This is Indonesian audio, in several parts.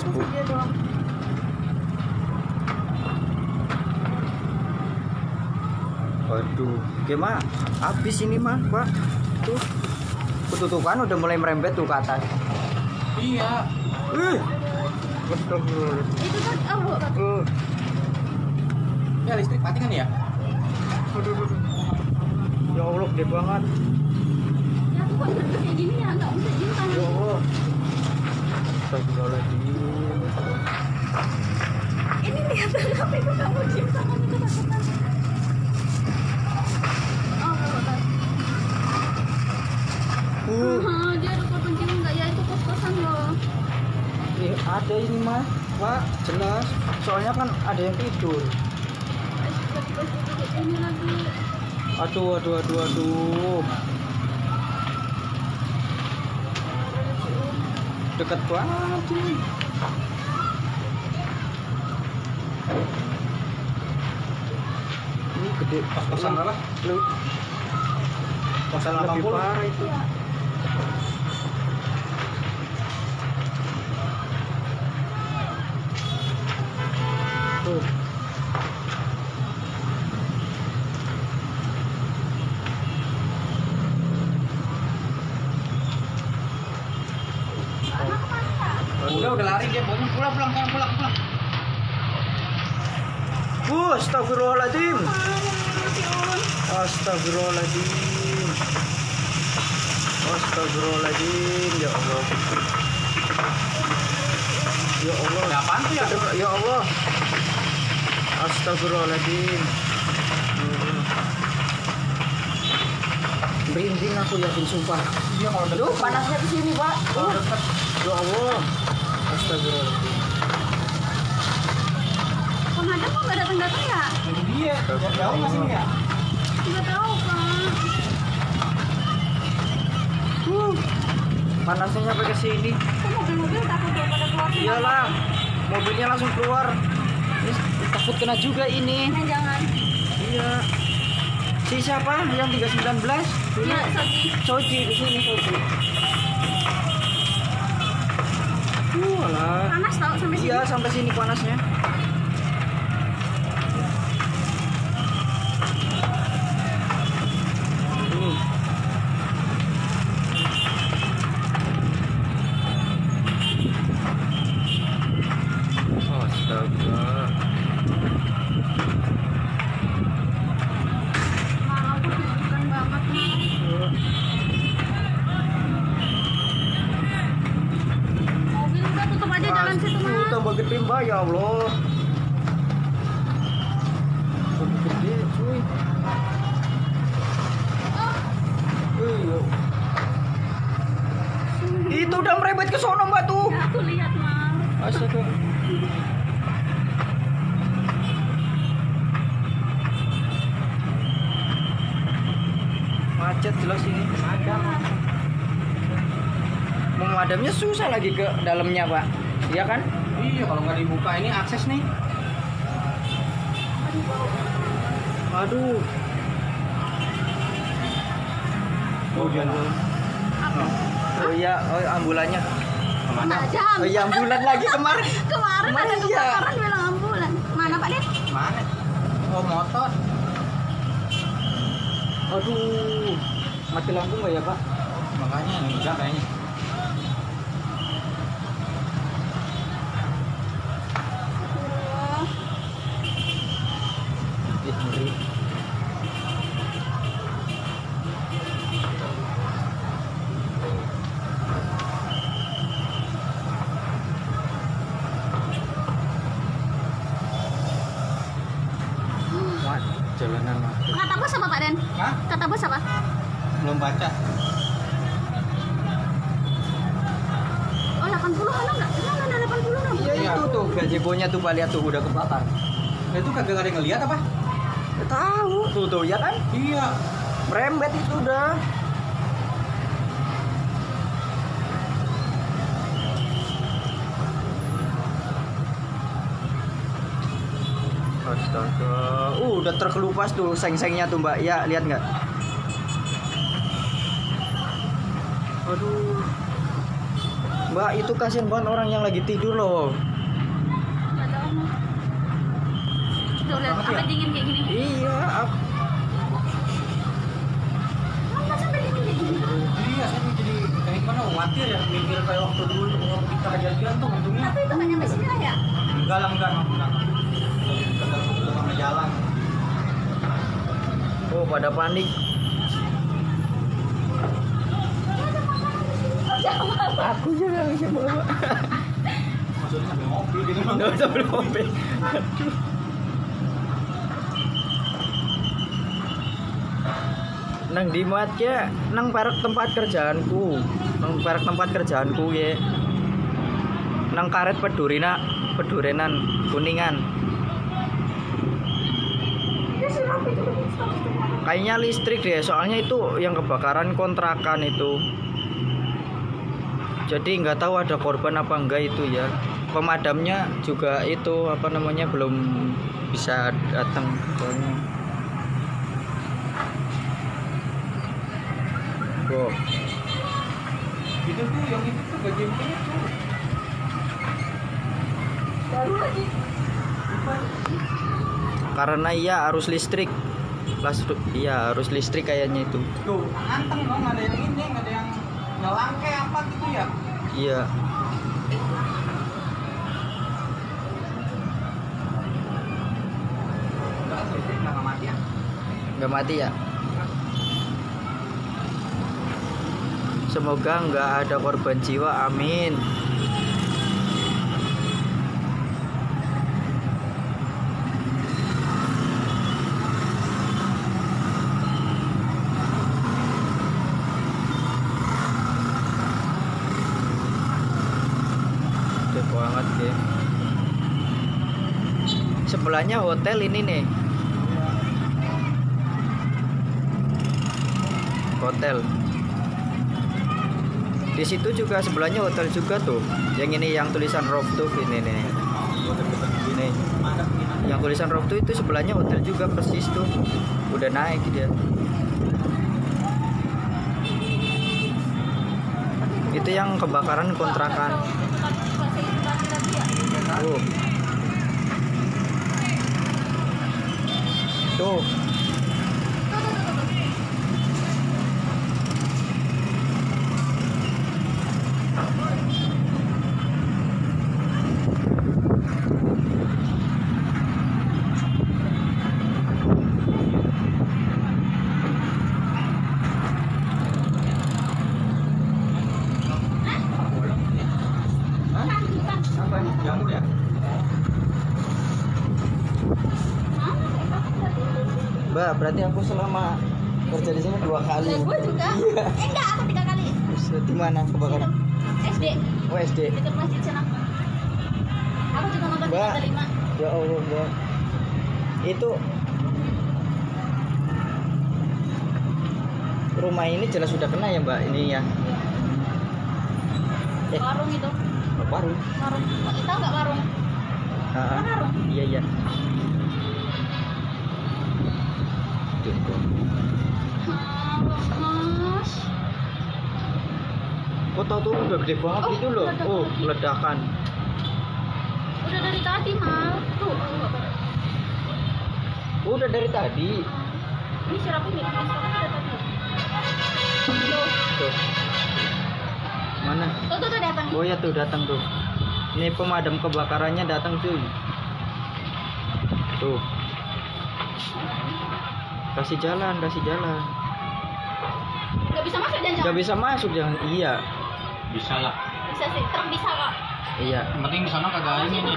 Facebook. Iya dong. Waduh, gimana? Habis ini mah, Pak. Tuh. Kan udah mulai merembet tuh ke atas. Iya. Ih. Astagfirullah. Itu kan oh, Kak. Uh. Ya listrik mati kan ya? Aduh, aduh, aduh. Ya Allah, gede banget. Ya aku kok kayak gini ya, nggak gini kan. Ya Allah. Astagfirullahaladzim. Ini lihat apa itu kamu diem sama itu. Oh. Uh, Ah, dia ada korban jiwa nggak ya itu kos-kosan loh. eh, ada ini mah, Pak. Jelas. Soalnya kan ada yang tidur. Ini lagi. Aduh, aduh, aduh, aduh. Deket banget ini. Ini gede. Lu Kosan lebih 80. parah itu. Astagfirullahaladzim. Astagfirullahaladzim. Ya Allah. Ya Allah. Ya apaan tuh ya? Ya Allah. Astagfirullahaladzim. Hmm. Merinding aku yakin sumpah. Iya kalau Duh, panasnya di sini, Pak. Kalau deket. Ya Allah. Astagfirullahaladzim. Pemadam kok nggak datang-datang ya? Itu dia. Jauh nggak sini ya? Nggak tahu kak. Uh, panasnya sampai ke sini. Mobil-mobil takut ya pada keluar? Iyalah, mobilnya langsung keluar. Ini takut kena juga ini. Nah, jangan. Iya. Si siapa yang 319? Iya, Soji. Soji di sini Soji. Uh. Panas tau sampai sini. Iya, sampai sini panasnya. Uh. Astaga. Malah aku deg-degan banget nih. Mobil udah tutup aja jalan situ Aduh, mas. tambah gede mbak ya Allah. Tambah gede cuy. Oh, Iya. Itu udah merebet ke sono mbak tuh. ya aku lihat mas. Astaga. Macet jelas ini. Mau madamnya susah lagi ke dalamnya pak. Iya kan? Iya kalau nggak dibuka ini akses nih. Aduh. Oh dia Oh iya, oh ambulannya. ke mana? Oh iya ambulan lagi kemarin. Kemarin ada Kemarin iya. kebakaran bilang ambulan. Mana Pak Dit? Mana? Oh motor. Aduh. Mati lampu nggak ya pak? Makanya enggak kayaknya. Ih, ngeri. Mat, jalanan macet. Kata bos apa Pak Den? Hah? Kata bos apa? Belum baca. Oh 80 mana enggak? Mana ada 80 enggak? Iya itu tuh gazebo-nya tuh Pak lihat tuh udah kebakar. Nah, itu kagak ada yang ngeliat apa? Ya, tahu tuh tuh ya kan? Iya. Merembet itu udah. Astaga. Uh, udah terkelupas tuh seng-sengnya tuh, Mbak. Ya, lihat nggak? Aduh. Mbak, itu kasihan banget orang yang lagi tidur loh. Nggak tahu mah. Sampai ya? dingin kayak gini. Iya? Iya, saya jadi kayak khawatir ya mikir kayak waktu dulu kita kejadian tuh untungnya Tapi itu nggak nyampe sini lah ya. enggak lah enggak enggak enggak. Enggak enggak sama jalan. oh pada panik. Aku juga bisa bawa. Maksudnya sampai mobil gitu. Nggak usah beli mobil. Nang di ya, nang parek tempat kerjaanku, nang parek tempat kerjaanku ya. Nang karet pedurina, pedurenan, kuningan. Ya. Kayaknya listrik deh, soalnya itu yang kebakaran kontrakan itu. Jadi nggak tahu ada korban apa enggak itu ya. Pemadamnya juga itu apa namanya belum bisa datang soalnya. Wow. Itu tuh yang itu tuh bagian itu tuh. Baru lagi. Karena iya arus listrik. Las, iya arus listrik kayaknya itu. Tuh, anteng dong ada yang ini, ada yang nyelang kayak apa gitu ya. Iya. Nggak mati ya. nggak mati ya semoga nggak ada korban jiwa amin. Banget ya sebelahnya hotel ini nih. Hotel di situ juga sebelahnya hotel juga tuh. Yang ini yang tulisan rooftop ini nih. Ini. Yang tulisan rooftop itu sebelahnya hotel juga persis tuh. Udah naik dia. Itu yang kebakaran kontrakan. Tuh tuh Hah? Apa ini? Jamur ya? Mbak, berarti aku selama kerja di sini dua kali. gue juga. Iya. Eh enggak, aku tiga kali. Di mana kebakaran? SD Oh SD. dekat masjid sana. Aku juga nonton Mbak. lima. Ya Allah, Mbak. Itu rumah ini jelas sudah kena ya, Mbak. Ini ya. Eh, Warung itu. baru. Warung. Tahu nggak warung? Ah, Warung. Iya, iya. Kok tahu tuh udah gede banget Oh, itu loh. Oh, ledakan. Udah dari tadi mal. Tuh. Oh, udah dari tadi. Ini siapa nih? Ini siapa tadi? Tuh. Tuh. Mana? Tuh tuh, tuh datang. Oh ya tuh datang tuh. Ini pemadam kebakarannya datang cuy. Tuh. Kasih jalan, kasih jalan. Gak bisa masuk jangan. Gak bisa masuk jangan. Iya, Bisa lah. Bisa sih. Truk bisa kok. iya. Yang penting di sana kagak ini nih.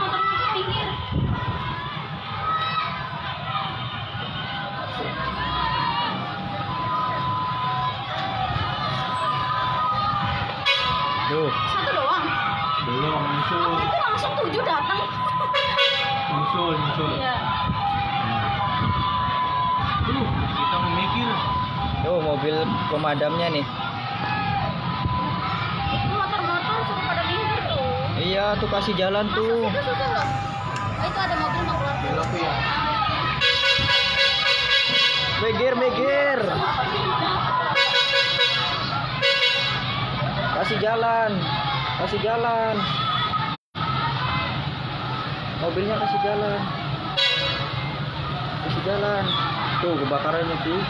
Tuh. Satu doang. Belum muncul, itu langsung tujuh datang. muncul, muncul. Iya. Mobil pemadamnya nih. Itu motor-motor suruh pada minggir tuh. Iya, tuh kasih jalan Masuk tuh. situ susah loh. Oh, itu ada mobil mau keluar. Belok ya. Begir, begir. Kasih jalan. kasih jalan mobilnya kasih jalan kasih jalan tuh kebakarannya tuh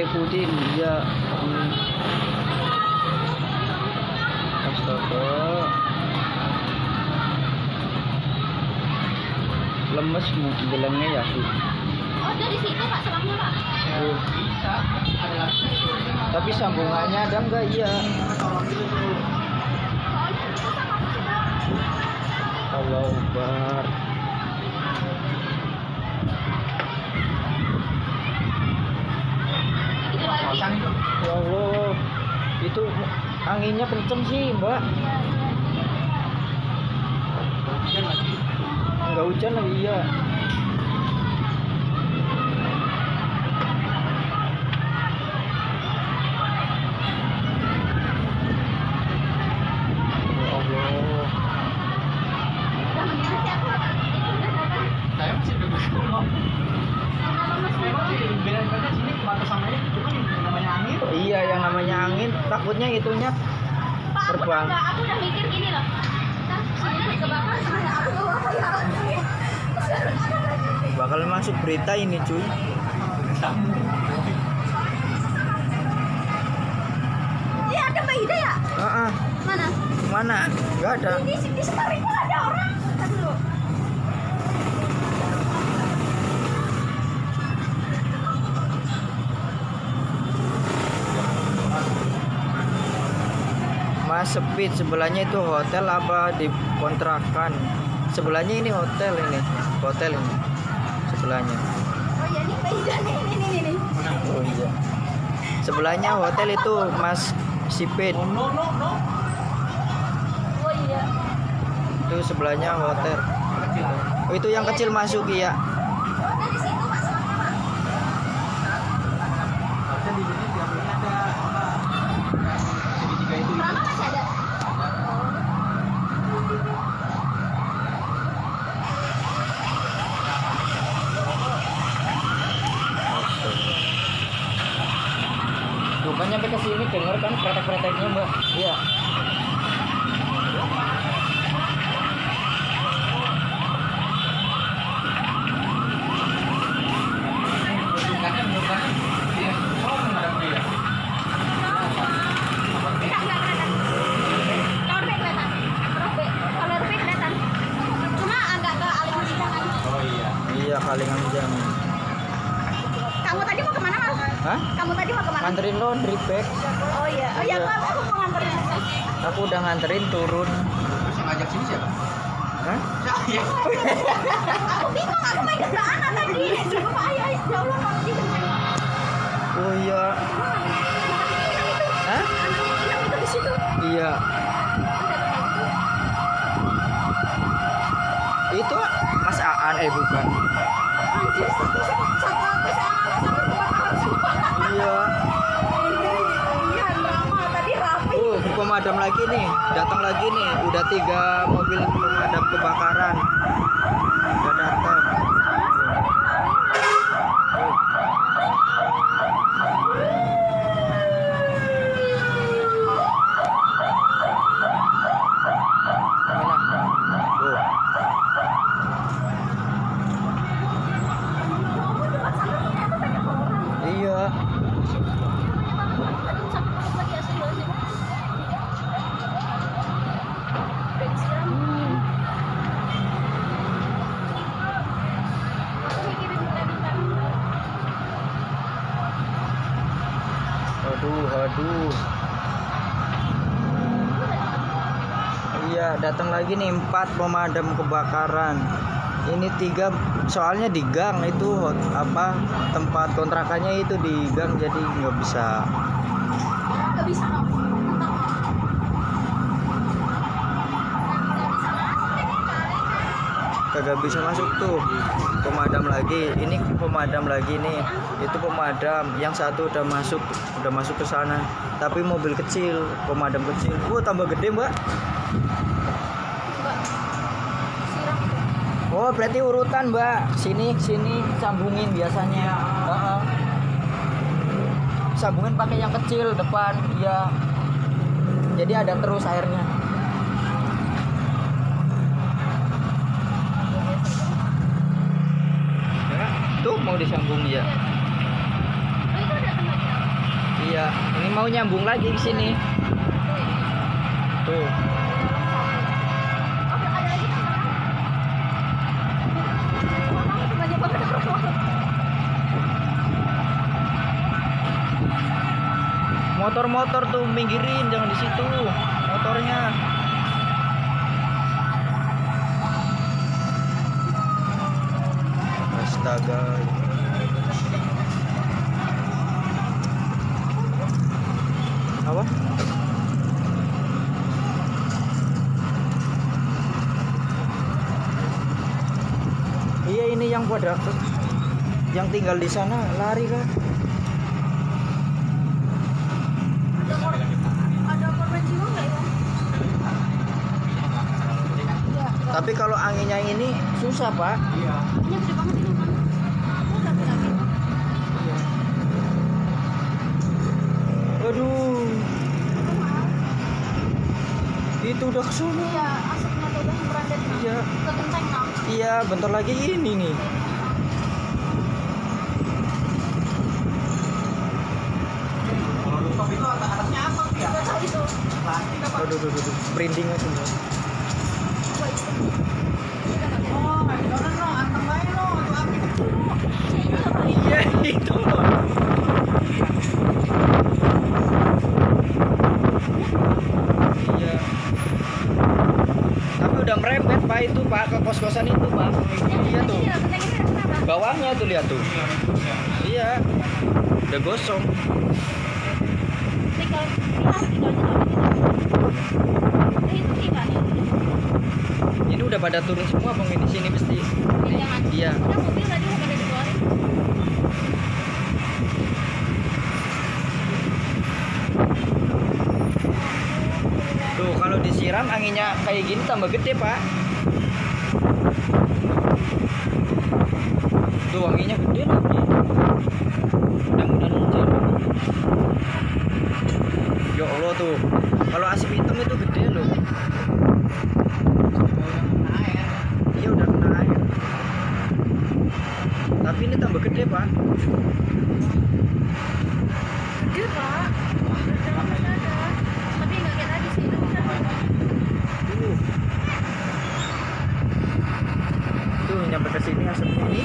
Saifuddin ya hmm. astaga. Lemes mu bilangnya ya sih Oh, dari situ Pak selangnya Pak. Oh, tapi sambungannya ada enggak iya. Tolong dulu tuh. Soalnya itu sama aku Allah Akbar itu anginnya kenceng sih mbak. Nggak hujan lagi iya ya Allah Udah mendingan sih aku. Itu udah dapat. Saya masih bagus kok. Kenapa Mas Memang sih benar-benar sini batas sama ini cuma yang namanya angin. iya yang namanya takutnya itunya Pak, Terbang. udah aku udah mikir gini loh. Ya. bakal masuk berita ini cuy Iya ada Mbak Ida ya? ah ah. Mana? mana nggak ada Di di itu Sepit sebelahnya itu hotel apa di kontrakan sebelahnya ini hotel ini. Hotel ini. Sebelahnya. Oh iya oh iya. Sebelahnya hotel itu Mas Sipit. Oh, no, no, no. Oh iya. itu sebelahnya hotel. Oh, itu yang kecil masuk iya Dari situ Pak selangnya Pak. Harusnya di sini diambilnya ada apa? Segitiga itu. Selama masih ada. bukan nyampe ke sini denger kan kretek-kreteknya mbak iya Tingkatnya menurut saya dia oh menghadap dia. Enggak, enggak kelihatan. Kalau Rp kelihatan. Rp, kalau Rp kelihatan. Cuma agak ke aliran sidangan. Oh iya. iya kalingan jam Kamu tadi mau ke mana mas? hah Kamu tadi mau ke mana? nganterin laundry bag Oh iya, oh iya, aku, aku mau nganterin. aku udah nganterin turun Terus yang ngajak sini siapa? hah Saya. Aku bingung, aku main ke anak tadi. Cuma ayo, ayo, ya Allah, kalau di oh iya hah iya itu Mas Aan eh bukan Anjir, satu, satu. Pemadam lagi nih, datang lagi nih. Udah tiga mobil pemadam kebakaran. Udah datang. Oh. Mana? Oh. Kamu tempat sana ternyata banyak orang. Iya. Tadi satu perut lagi asli banget. Bensin. Aku mikirin minta-minta. Aduh, aduh. Iya, nih empat pemadam kebakaran. Ini tiga, soalnya di gang itu apa tempat kontrakannya itu di gang jadi nggak bisa. Gak bisa. Nggak ini kagak bisa masuk tuh pemadam lagi ini pemadam lagi nih itu pemadam yang satu udah masuk udah masuk ke sana tapi mobil kecil pemadam kecil wah tambah gede Mbak. Siram itu. Oh berarti urutan mbak. Sini sini sambungin biasanya. Heeh. sambungin pakai yang kecil depan ya jadi ada terus airnya. Ya, tuh mau disambung ya? Iya ini mau nyambung lagi ke sini. Tuh, motor-motor tuh minggirin jangan di situ motornya. Astaga. Apa? Iya ini yang pada yang tinggal di sana lari kan Ada korban, ada korban jiwa nggak ya? Iya. Tapi kalau anginnya ini susah pak. Iya. Ini gede banget ini kan. Aku udah bilangin. Aduh, itu udah ke sana. Iya, asapnya tuh udah merembet. Iya. ke genteng nah. Iya, bentar lagi ini nih. Kalau rooftop itu atas atasnya apa sih ya? Itu. Plastik apa? Aduh, aduh, aduh, aduh. merinding aja. Mbak. Apa itu? Kita nggak tahu. Oh, McDonald no, anteng bae no, itu api. Itu apa ya? Iya, itu. Iya. Tapi udah merembet pak itu pak ke kos-kosan itu pak. Iya tuh. Bawahnya tuh lihat tuh. Iya. Udah gosong. Ini udah pada turun semua bang ini sini mesti. Jangan. Iya. Udah mobil tadi udah pada dikeluarin. Tuh disiram anginnya kayak gini tambah gede pak. Tuh anginnya gede lagi. Mudah-mudahan hujan. Ya Allah tuh. Kalau asap hitam itu gede loh. Iya udah kena air. Tapi ini tambah gede pak. Gede, Pak. Udah mendadak. Tapi nggak kayak tadi sih. Itu udah Tuh. Tuh nyampe ke sini asapnya ini.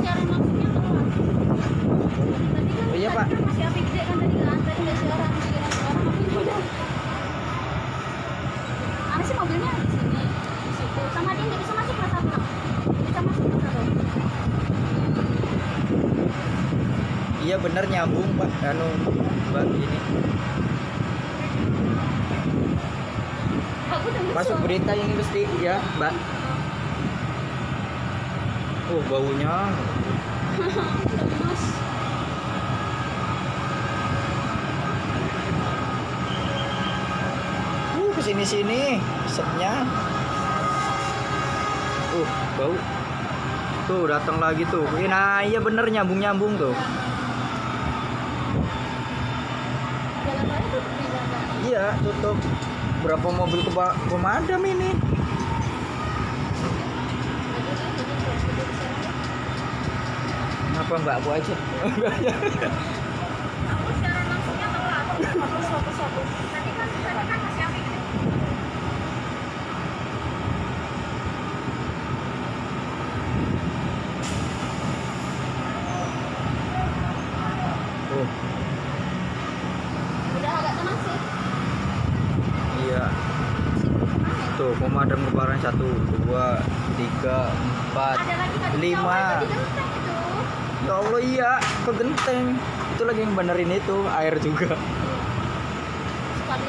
siaran langsungnya keluar. Tadi kan Oh iya, tadi Pak. kan masih api gede kan tadi kan. Tadi nggak siaran, siaran sekarang api udah. Ada sih mobilnya di sini, di situ. Sama dia nggak bisa masuk kelas satu. Nggak Bisa masuk kelas satu. Iya bener nyambung pak, anu mbak ini masuk berita ini mesti ya mbak. Oh baunya, uh ke sini sini, setnya. Uh bau. Tuh datang lagi tuh. Nah iya bener nyambung nyambung tuh. Jalan raya tuh dijaga. Iya tutup. Berapa mobil keba- pemadam ini? Kenapa mbak aku aja? Aku siaran langsungnya telat. Fokus, fokus, fokus. Tadi kan, tadi kan masih api gede. Oh Udah agak tenang sih. iya. Tuh pemadam kebakaran satu, dua, tiga, empat, lima. Ya Allah iya, ke genteng. Itu lagi yang benerin itu air juga. Kan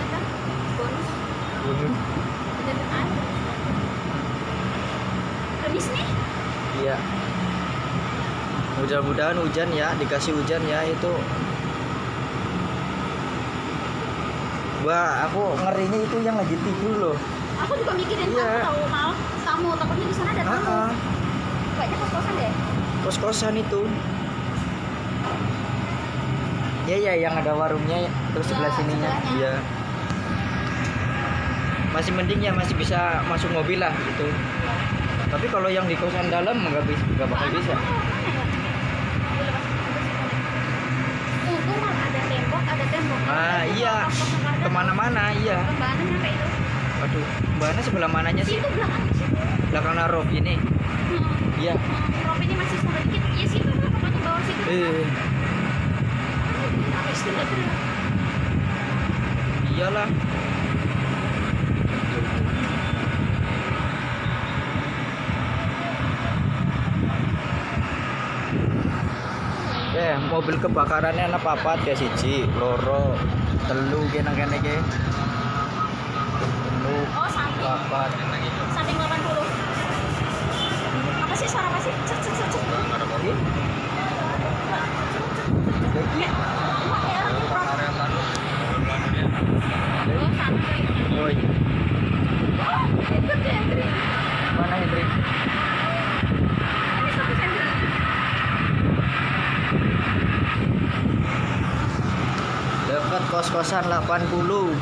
Kamis nih. Iya. Mudah-mudahan hujan ya, dikasih hujan ya itu. Wah, aku ngerinya itu yang lagi tidur loh. Aku juga mikirin Iya. kamu tahu mal. Kamu takutnya di sana ada tamu. Kayaknya kos-kosan deh. Kos-kosan itu. Iya ya, yang ada warungnya terus sebelah Ya, sininya. Iya. Masih mending ya masih bisa masuk mobil lah gitu. Tapi kalau yang di kosan dalam nggak bisa, nggak bakal bisa. Untung mal ada tembok, ada tembok. Ah iya, ke mana-mana iya. Ke mana nyampe itu? Waduh, mbaknya sebelah mananya sih? Situ belakang situ. Belakang Rob ini. Hmm. Iya. Rob ini masih sama dikit. Ya situ lah, pokoknya bawah situ. Eh, iyalah. Eh, mobil kebakarannya ana papat ya siji, loro, telu kene kene iki. Telu, Oh, samping. Samping 80. Apa sih suara apa sih? Cek cek cek cek. Ih, Ya. Wah, ya, Rob. Oh. Oh, iya. Oh, Hendrik. Mana Hendrik? Ini satu Hendrik. Dekat kos-kosan 80.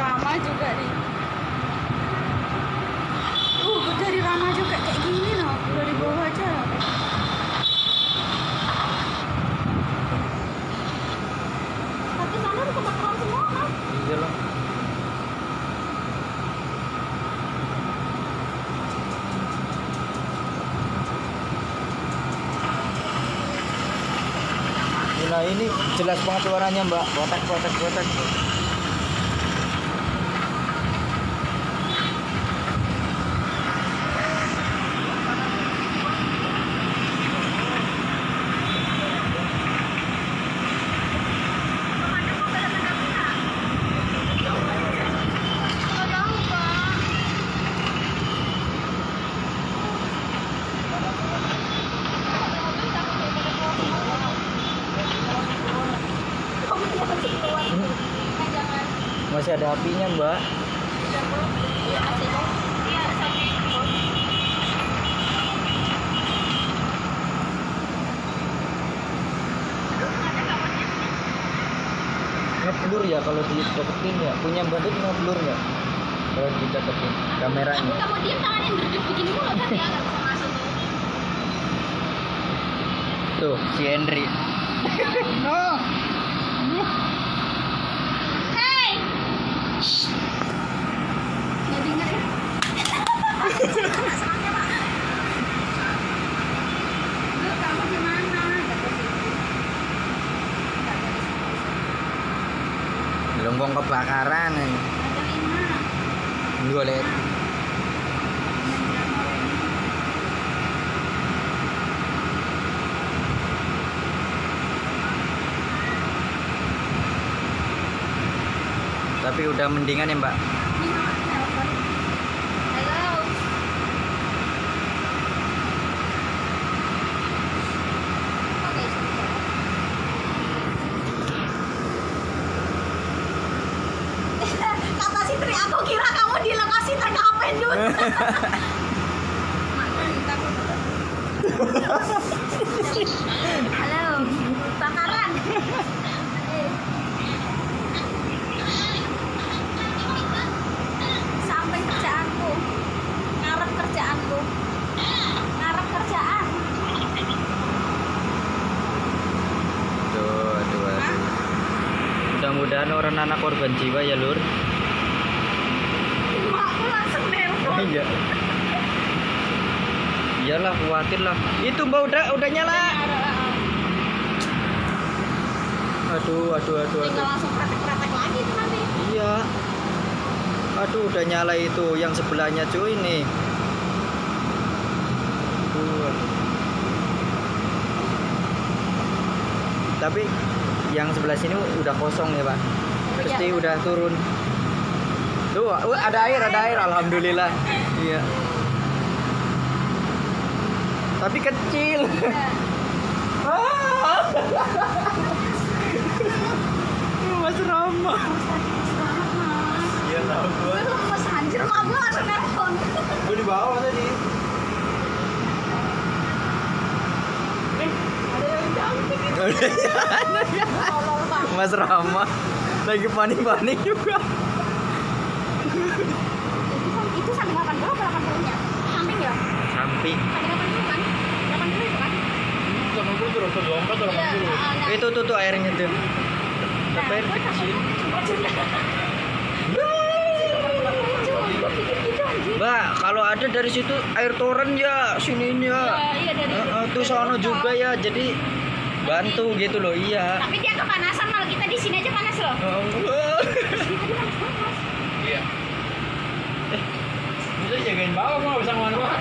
Rama juga nih. Uh, dari Rama juga kayak gini loh. Dari bawah aja. Tapi sana udah kebakaran semua kan? Iya lah. Nah ini jelas banget suaranya mbak. Kotak kotak kotak Masih ada apinya mbak. Ngeblur ya kalau dideketin ya. Punya mbak itu ngeblur ya Kalau dideketin kameranya. Kamu diam tangannya berduduk begini mulu kan ya nggak bisa masuk. Tuh si Henry. No Hey. Nggak denger ya? Lu kamu di mana? Lombong kebakaran lima. Gue liat Tapi udah mendingan ya mbak Ini mama telepon. Halo. Oke, sebentar. Kata si Tri, aku kira kamu di lokasi TKP dulu. Halo, bakaran. Sampai kerjaanku, ngarep kerjaanku, ngarep kerjaan. Aduh, aduh, aduh. Mudah-mudahan orang anak korban jiwa ya lur. Makku langsung nelpon. iya. Iyalah khawatir lah. Itu mbak udah udah nyala. Aduh aduh aduh aduh. Langsung praktek-praktek lagi tuh nanti. iya. Aduh udah nyala itu yang sebelahnya cuy aduh. tapi yang sebelah sini udah kosong ya pak pasti Iya. udah turun tuh uh, ada air ada air alhamdulillah iya tapi kecil Ah. Mas Rama iya tahu Gue lemes anjir, mak gue langsung nelpon. Gue di bawah tadi. Ada yang cantik. Mas Rama lagi panik-panik juga. Itu, itu samping 80 apa 80 nya? Samping ya? Samping. Samping 80 kan? 80 itu kan? Sama gue terus 24 atau Iya, ah, nah. Itu tuh tuh airnya tuh. Nah, air kecil. Mbak, kalau ada dari situ air toren ya Ya, sininya. iya dari Eh, eh, tuh sono juga ya. Jadi bantu gitu loh, iya. Tapi dia kepanasan malah kita di sini aja panas loh. Banget. Iya. Bisa jagain bawah, gue gak bisa ke mana-mana.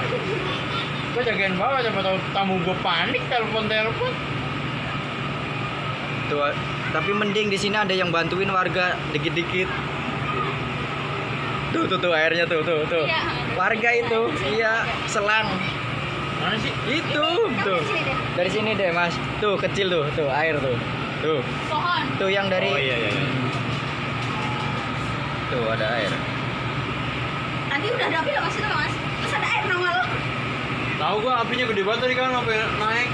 Gue jagain bawah, siapa tahu tamu gue panik telepon-telepon. Tuh, tapi mending di sini ada yang bantuin warga dikit-dikit. Tuh, tuh, tuh airnya tuh, tuh, tuh. Iya. Warga itu, iya, selang. Mana sih? Itu, Ini, tuh. sini. Dari sini deh, Mas. Tuh, kecil tuh, tuh air tuh. Tuh, Pohon. tuh yang dari Oh iya, iya, iya. Tuh ada air. Tadi udah ada api loh mas itu mas. Terus ada air nongol. Tahu gue apinya gede banget tadi kan sampai naik.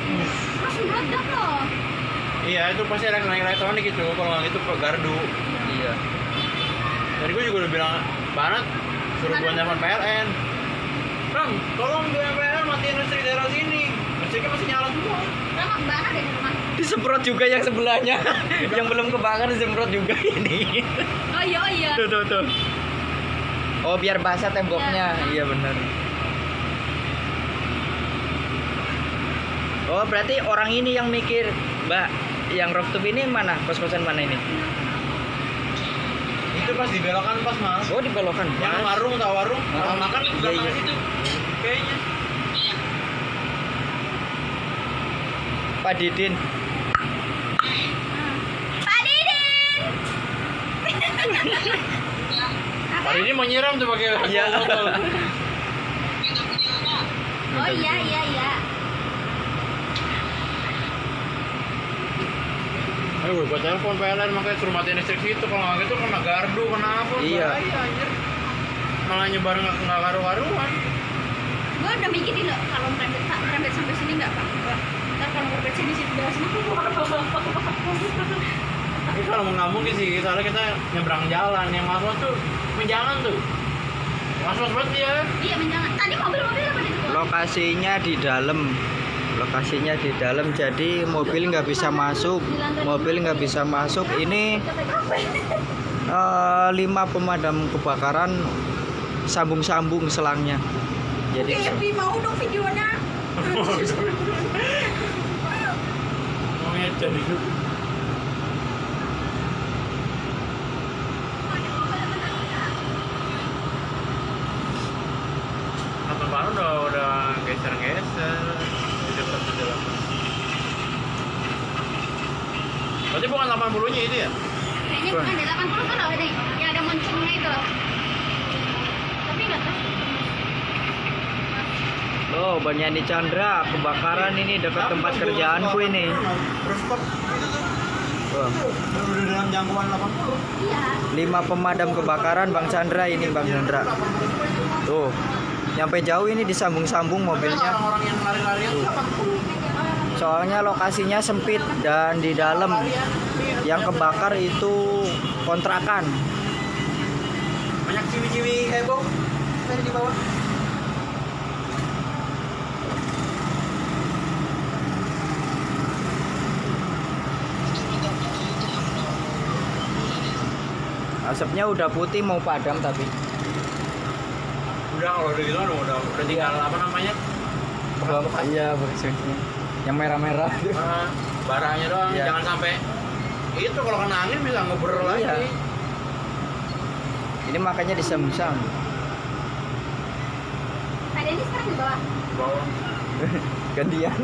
Langsung meledak loh. Iya, itu pasti ada naik elektronik itu. Kalau nggak itu ke gardu. Iya. Tadi gue juga udah bilang, Banat, suruh gue telepon PLN. Bang, tolong di PLN matiin listrik daerah sini. Listriknya masih nyala semua. Lama banget deh di rumah. Disemprot juga yang sebelahnya. yang belum kebakar disemprot juga ini. Oh iya oh iya. tuh, tuh, tuh. Oh, biar basah temboknya. Iya, benar. Oh, berarti orang ini yang mikir, Mbak, yang rooftop ini mana? Kos-kosan mana ini? Itu pas dibelokan pas mas. Oh, dibelokan. Yang Mas. warung, tahu warung, Oh, orang makan iya, belakang iya. situ. Kayaknya. Pak Didin. Pak Didin. Hari ini mau nyiram tuh pakai Iya. Oh iya iya iya. Ayo gue telepon PLN makanya suruh matiin listrik situ kalau nggak gitu kena gardu kena apa Iya. bahaya, anjir. malah nyebar nggak nggak karu-karuan Gue udah mikirin loh kalau merembet merembet sampai sini nggak apa-apa. Ntar kalau merembet sini sini dari sini tapi kalau mau nggak mungkin sih soalnya kita nyebrang jalan yang mas tuh menjangan tuh mas mas banget ya Iya menjangan. Tadi mobil-mobil apa di? Lokasinya di dalam. Lokasinya di dalam jadi mobil nggak bisa masuk. Mobil nggak bisa masuk. Ini eh, lima pemadam kebakaran sambung-sambung selangnya. Jadi Happy mau dong videonya. mau jadi 80-nya itu ya? Kayaknya bukan di 80 kan ada yang ya, ada moncongnya itu loh. Tapi enggak tahu. Oh, banyak di Chandra kebakaran ini dekat tempat kerjaanku ini. Wah. Iya. Lima pemadam kebakaran Bang Chandra ini Bang Chandra. Tuh, nyampe jauh ini disambung-sambung mobilnya. Soalnya lokasinya sempit dan di dalam yang kebakar itu kontrakan. Banyak ciwi-ciwi heboh dari di bawah. asapnya udah putih mau padam tapi udah kalau udah gitu udah udah, udah tinggal apa namanya iya berisinya yang merah-merah Ah, baranya doang Iya. jangan sampai itu kalau kena angin bisa ngeber lagi. Iya. ini makanya disam-sam. Pak Denny sekarang di bawah. bawah. Gantian.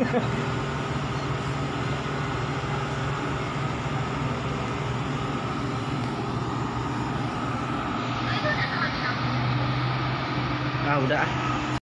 Nah udah ah